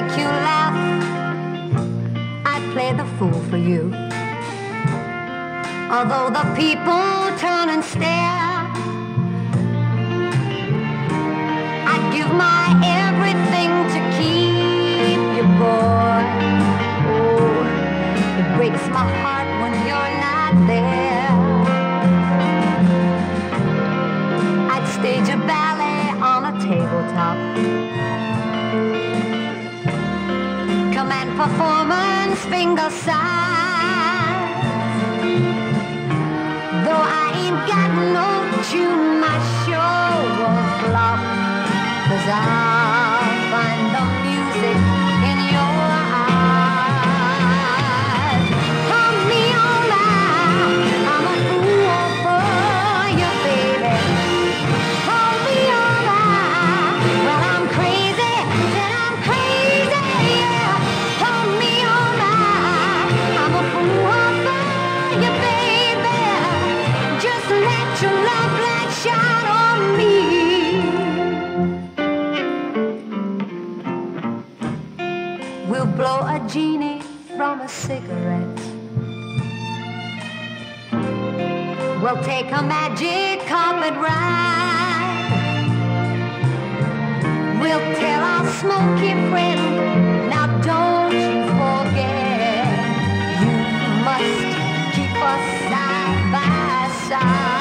make you laugh. I'd play the fool for you. Although the people turn and stare, performance, finger size. Though I ain't got no tune, my show won't flop. Cause I'll shine on me. We'll blow a genie from a cigarette. We'll take a magic carpet ride. We'll tell our smoky friend, now don't you forget, you must keep us side by side.